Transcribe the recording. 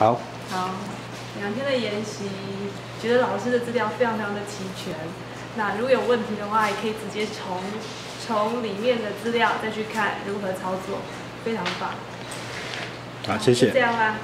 好。好两天的研习觉得老师的资料非常非常的齐全那如果有问题的话也可以直接从从里面的资料再去看如何操作非常棒。好谢谢。这样吧